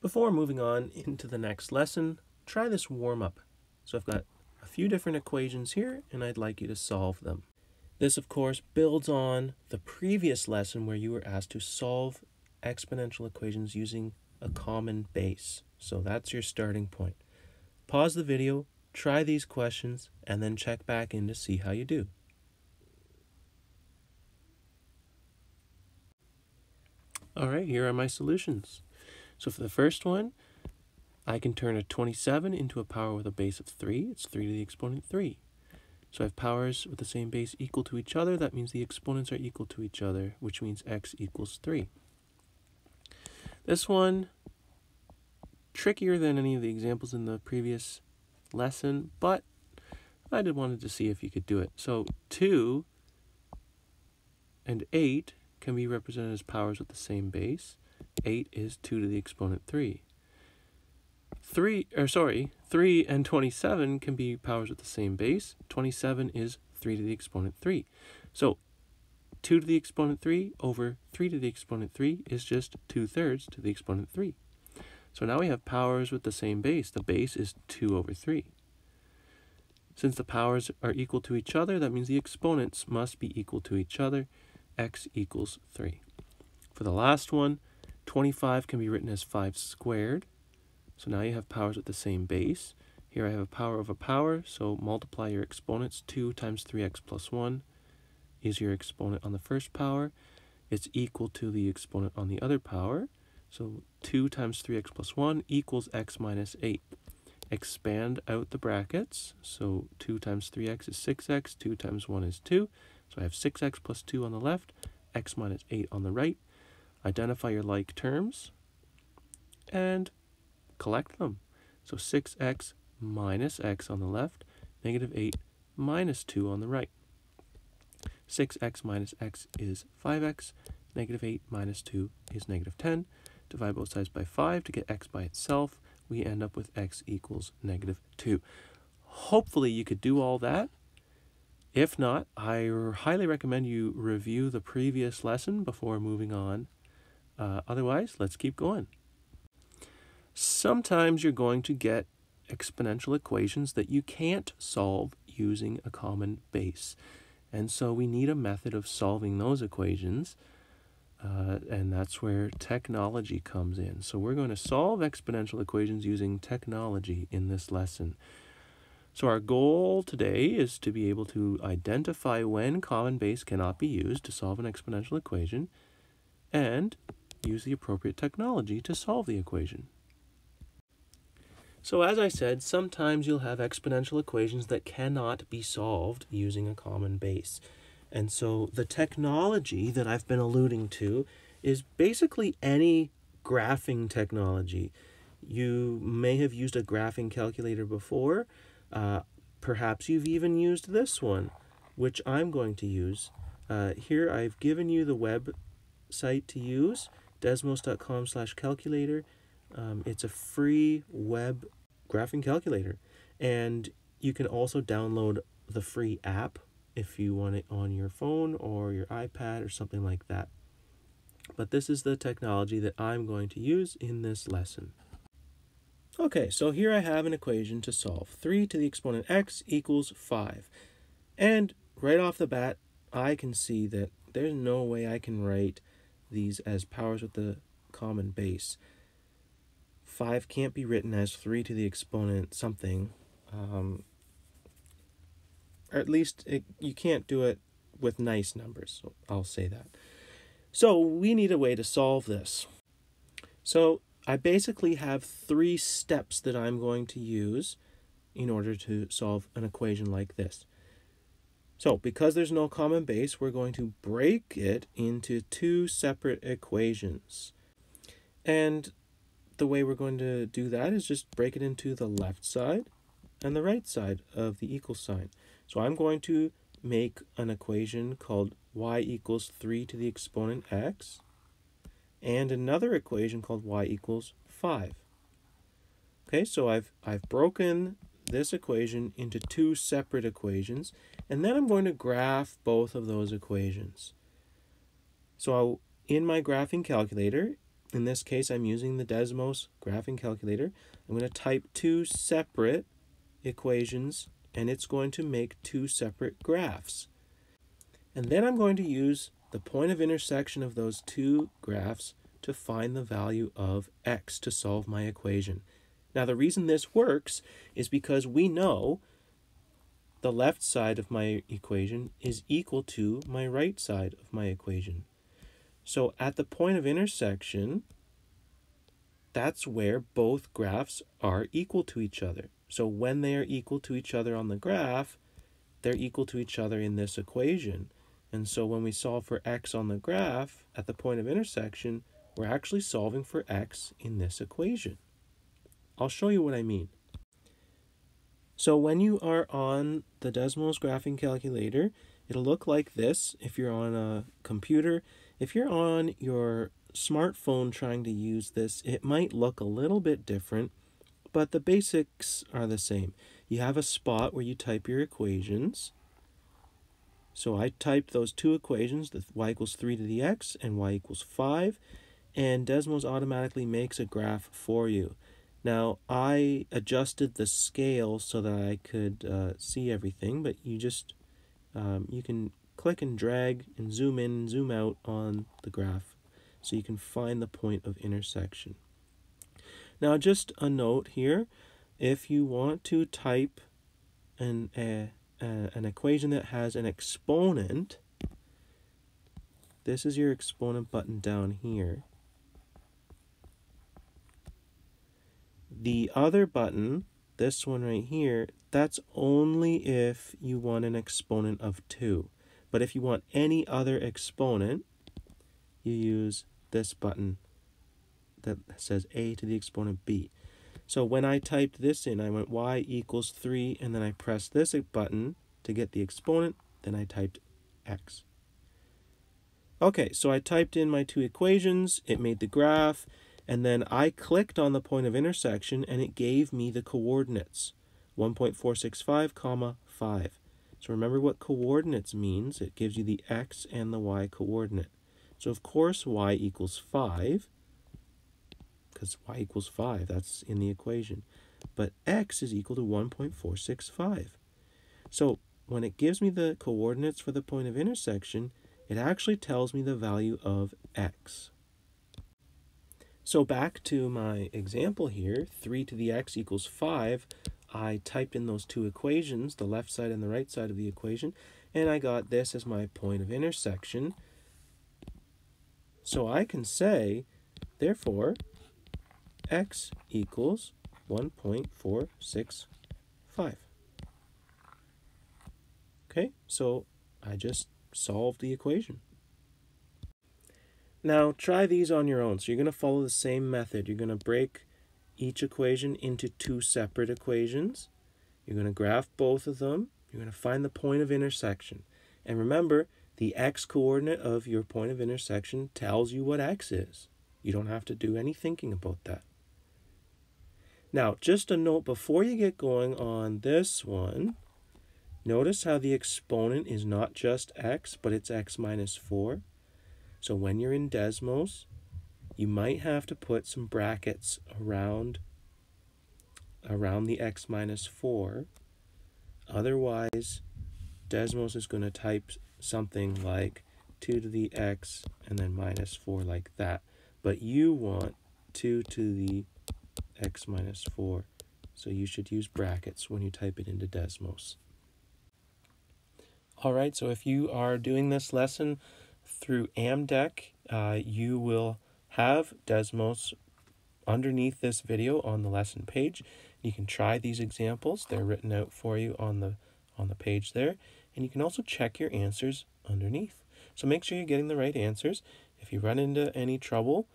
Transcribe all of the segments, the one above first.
Before moving on into the next lesson, try this warm-up. So I've got a few different equations here, and I'd like you to solve them. This, of course, builds on the previous lesson where you were asked to solve exponential equations using a common base. So that's your starting point. Pause the video, try these questions, and then check back in to see how you do. All right, here are my solutions. So for the first one, I can turn a 27 into a power with a base of 3. It's 3 to the exponent 3. So I have powers with the same base equal to each other. That means the exponents are equal to each other, which means x equals 3. This one, trickier than any of the examples in the previous lesson, but I did wanted to see if you could do it. So 2 and 8 can be represented as powers with the same base. 8 is 2 to the exponent 3. 3, or sorry, 3 and 27 can be powers with the same base. 27 is 3 to the exponent 3. So 2 to the exponent 3 over 3 to the exponent 3 is just 2 thirds to the exponent 3. So now we have powers with the same base. The base is 2 over 3. Since the powers are equal to each other, that means the exponents must be equal to each other. x equals 3. For the last one, 25 can be written as 5 squared. So now you have powers with the same base. Here I have a power of a power, so multiply your exponents. 2 times 3x plus 1 is your exponent on the first power. It's equal to the exponent on the other power. So 2 times 3x plus 1 equals x minus 8. Expand out the brackets. So 2 times 3x is 6x, 2 times 1 is 2. So I have 6x plus 2 on the left, x minus 8 on the right. Identify your like terms and collect them. So 6x minus x on the left, negative 8 minus 2 on the right. 6x minus x is 5x, negative 8 minus 2 is negative 10. Divide both sides by 5 to get x by itself. We end up with x equals negative 2. Hopefully you could do all that if not, I highly recommend you review the previous lesson before moving on. Uh, otherwise, let's keep going. Sometimes you're going to get exponential equations that you can't solve using a common base. And so we need a method of solving those equations. Uh, and that's where technology comes in. So we're going to solve exponential equations using technology in this lesson. So our goal today is to be able to identify when common base cannot be used to solve an exponential equation and use the appropriate technology to solve the equation. So as I said, sometimes you'll have exponential equations that cannot be solved using a common base. And so the technology that I've been alluding to is basically any graphing technology. You may have used a graphing calculator before, uh, perhaps you've even used this one, which I'm going to use. Uh, here I've given you the website to use, desmos.com slash calculator. Um, it's a free web graphing calculator. And you can also download the free app if you want it on your phone or your iPad or something like that. But this is the technology that I'm going to use in this lesson. Okay, so here I have an equation to solve. 3 to the exponent x equals 5. And right off the bat, I can see that there's no way I can write these as powers with the common base. 5 can't be written as 3 to the exponent something. Um, or at least it, you can't do it with nice numbers. So I'll say that. So we need a way to solve this. So I basically have three steps that I'm going to use in order to solve an equation like this. So because there's no common base, we're going to break it into two separate equations. And the way we're going to do that is just break it into the left side and the right side of the equal sign. So I'm going to make an equation called y equals 3 to the exponent x and another equation called y equals 5. Okay, so I've, I've broken this equation into two separate equations, and then I'm going to graph both of those equations. So I'll, in my graphing calculator, in this case, I'm using the Desmos graphing calculator. I'm going to type two separate equations, and it's going to make two separate graphs. And then I'm going to use the point of intersection of those two graphs to find the value of x to solve my equation. Now, the reason this works is because we know the left side of my equation is equal to my right side of my equation. So at the point of intersection, that's where both graphs are equal to each other. So when they are equal to each other on the graph, they're equal to each other in this equation. And so when we solve for x on the graph at the point of intersection, we're actually solving for x in this equation. I'll show you what I mean. So when you are on the Desmos graphing calculator, it'll look like this if you're on a computer. If you're on your smartphone trying to use this, it might look a little bit different, but the basics are the same. You have a spot where you type your equations. So I typed those two equations, the y equals 3 to the x and y equals 5, and Desmos automatically makes a graph for you. Now, I adjusted the scale so that I could uh, see everything, but you just, um, you can click and drag and zoom in and zoom out on the graph so you can find the point of intersection. Now, just a note here, if you want to type an, a, a, an equation that has an exponent, this is your exponent button down here. The other button, this one right here, that's only if you want an exponent of 2. But if you want any other exponent, you use this button that says a to the exponent b. So when I typed this in, I went y equals 3, and then I pressed this button to get the exponent, then I typed x. Okay, so I typed in my two equations, it made the graph, and then I clicked on the point of intersection and it gave me the coordinates, 1.465 comma 5. So remember what coordinates means. It gives you the x and the y coordinate. So of course y equals 5, because y equals 5, that's in the equation. But x is equal to 1.465. So when it gives me the coordinates for the point of intersection, it actually tells me the value of x. So back to my example here, 3 to the x equals 5. I typed in those two equations, the left side and the right side of the equation, and I got this as my point of intersection. So I can say, therefore, x equals 1.465. Okay, so I just solved the equation. Now try these on your own. So you're going to follow the same method. You're going to break each equation into two separate equations. You're going to graph both of them. You're going to find the point of intersection. And remember, the x coordinate of your point of intersection tells you what x is. You don't have to do any thinking about that. Now, just a note before you get going on this one, notice how the exponent is not just x, but it's x minus 4. So when you're in Desmos, you might have to put some brackets around around the x minus 4. Otherwise, Desmos is going to type something like 2 to the x and then minus 4 like that. But you want 2 to the x minus 4. So you should use brackets when you type it into Desmos. All right, so if you are doing this lesson through AmDeck, uh, you will have Desmos underneath this video on the lesson page. You can try these examples. They're written out for you on the on the page there. And you can also check your answers underneath. So make sure you're getting the right answers. If you run into any trouble,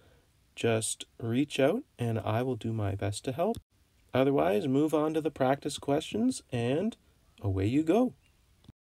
just reach out and I will do my best to help. Otherwise, move on to the practice questions and away you go.